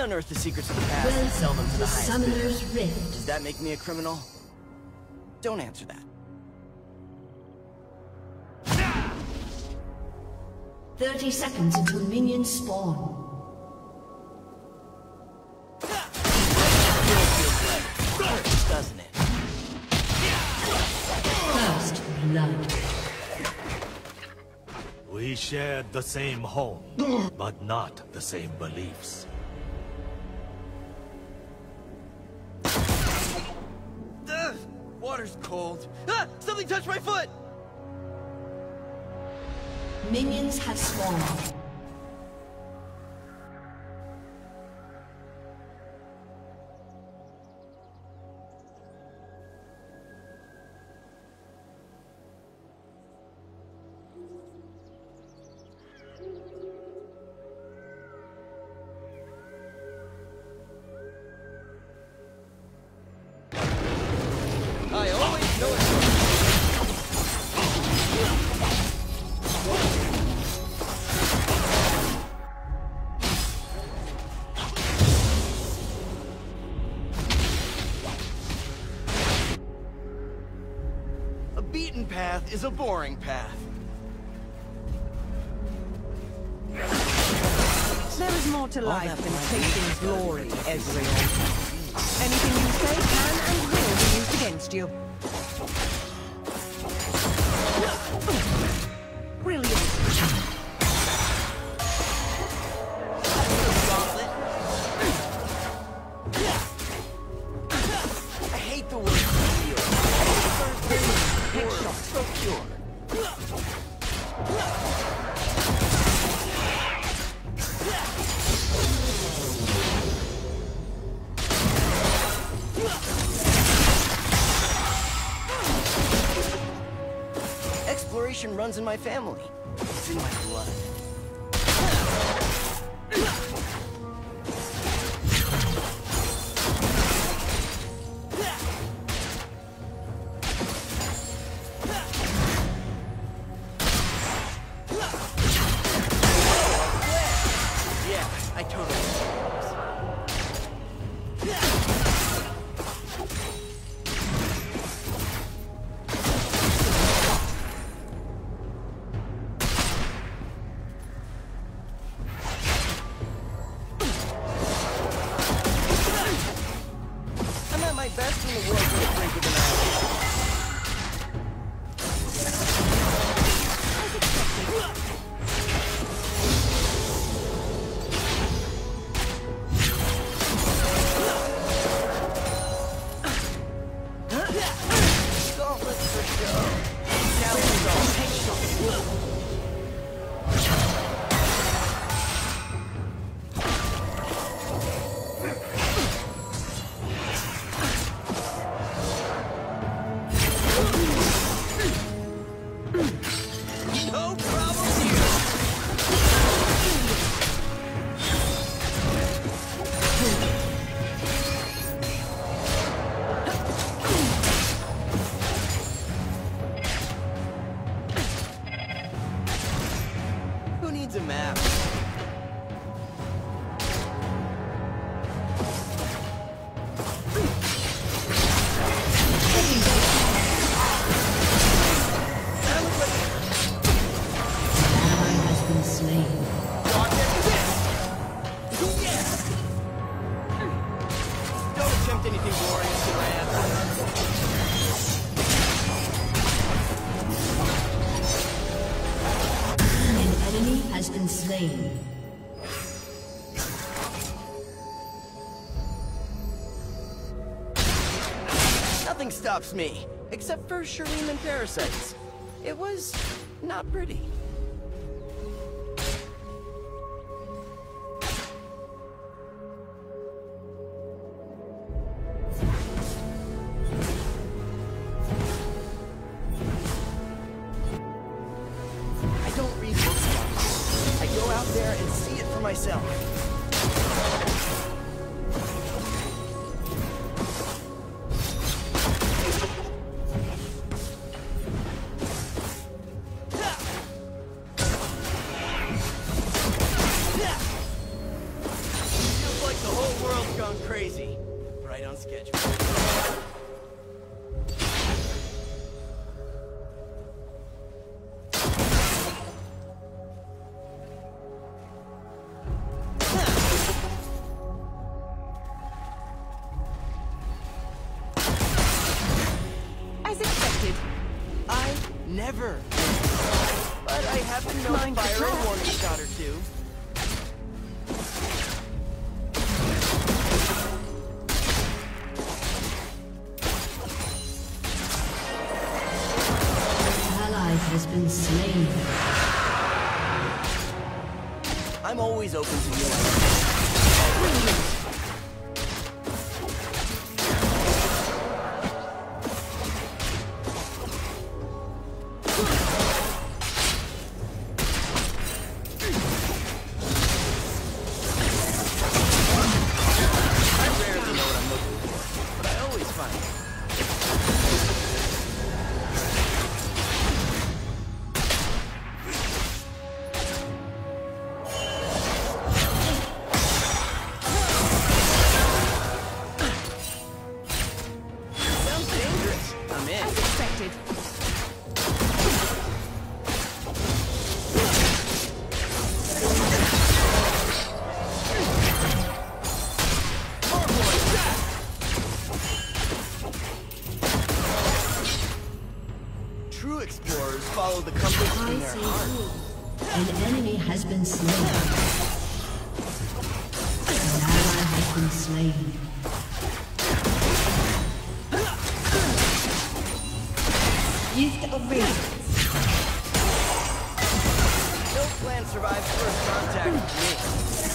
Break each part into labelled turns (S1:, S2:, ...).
S1: unearth the secrets of the past and sell them to the highest
S2: Summoner's
S1: bidder.
S2: Rift.
S1: Does that make me a criminal? Don't answer that.
S2: 30 seconds until minions spawn.
S1: Doesn't it?
S2: First blood.
S3: We shared the same home, but not the same beliefs.
S1: Water's cold. Ah, something touched my foot!
S2: Minions have spawned.
S1: Is a boring path.
S4: There is more to life than tasting glory, Ezreal. Anything you say can and will be used against you.
S1: In my family.
S2: Has been slain.
S1: Nothing stops me, except for Shireen and parasites. It was not pretty. right on schedule.
S2: East of me.
S1: No plan survives first contact with me.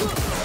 S1: Let's go.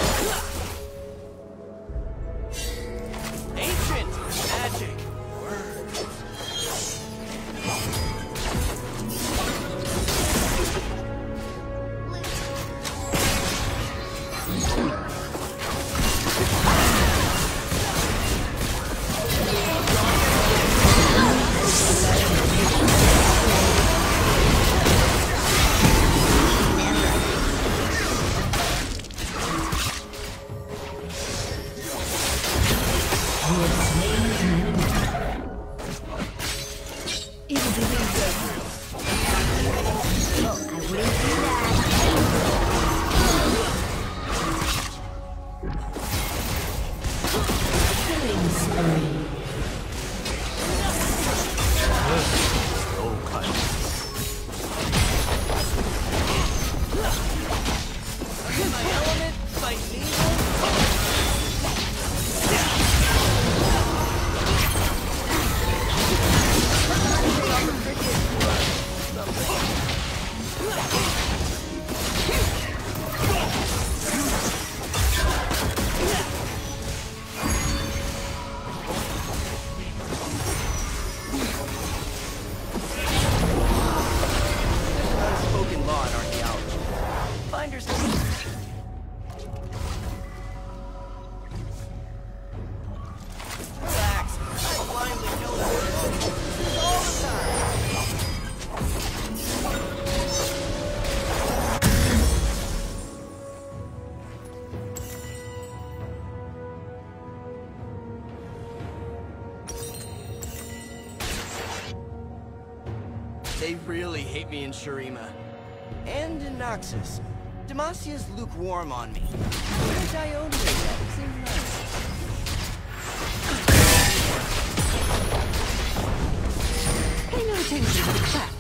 S1: They really hate me in Shurima. And in Noxus. Demacia's lukewarm on me. Ionia seems.
S4: Pay no attention to the.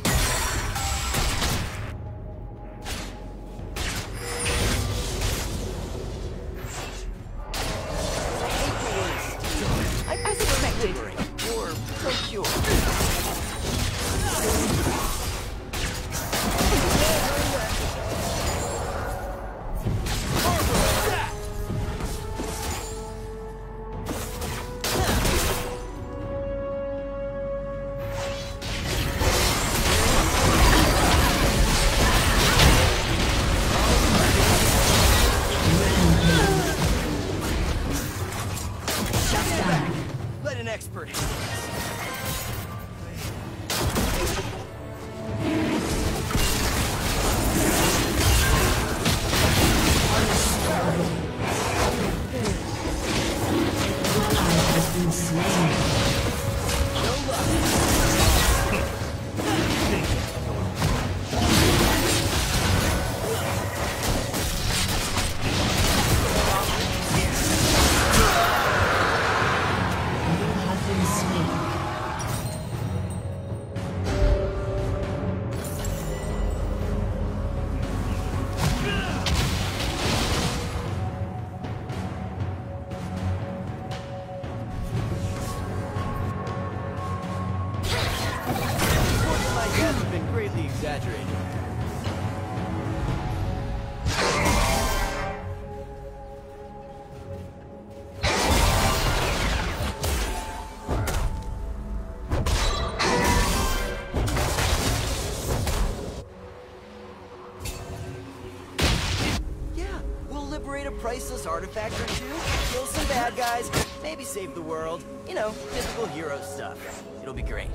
S1: Priceless artifact or two, kill some bad guys, maybe save the world. You know, typical hero stuff. It'll be great.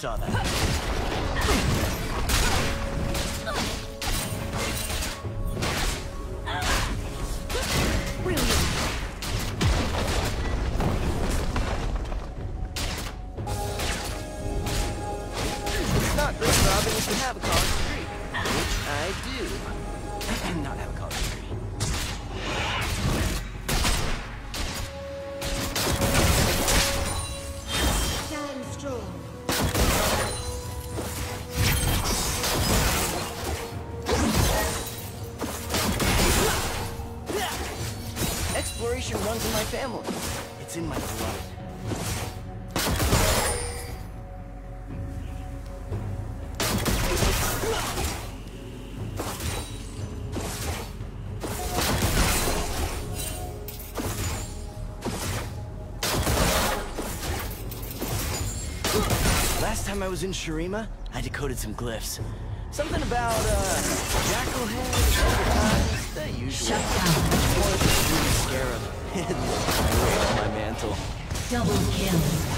S2: shut
S1: time I was in Shurima, I decoded some glyphs. Something about, uh, jackal head, the usual.
S2: Shut down.
S1: One of the scarab hidden on my mantle.
S2: Double kill.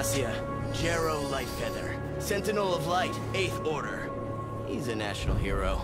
S1: Demacia, Jarro Lightfeather, Sentinel of Light, Eighth Order. He's a national hero.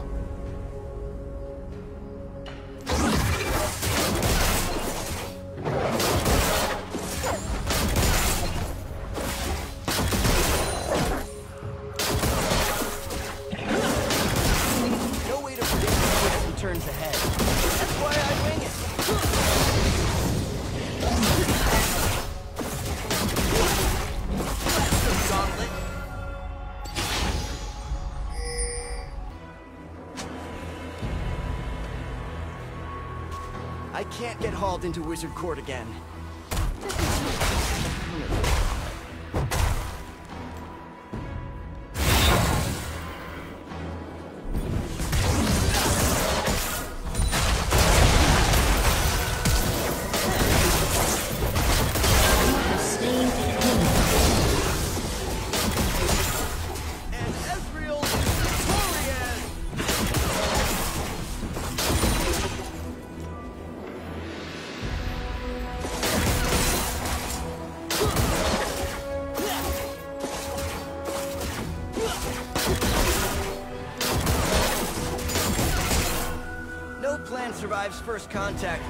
S1: into Wizard Court again. first contact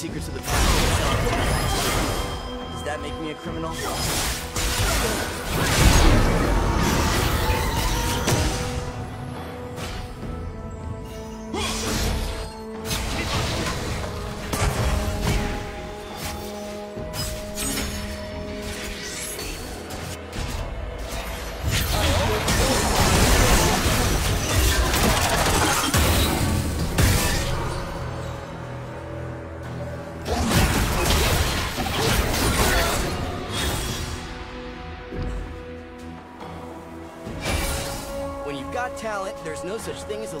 S1: secrets of the past. Does that make me a criminal? things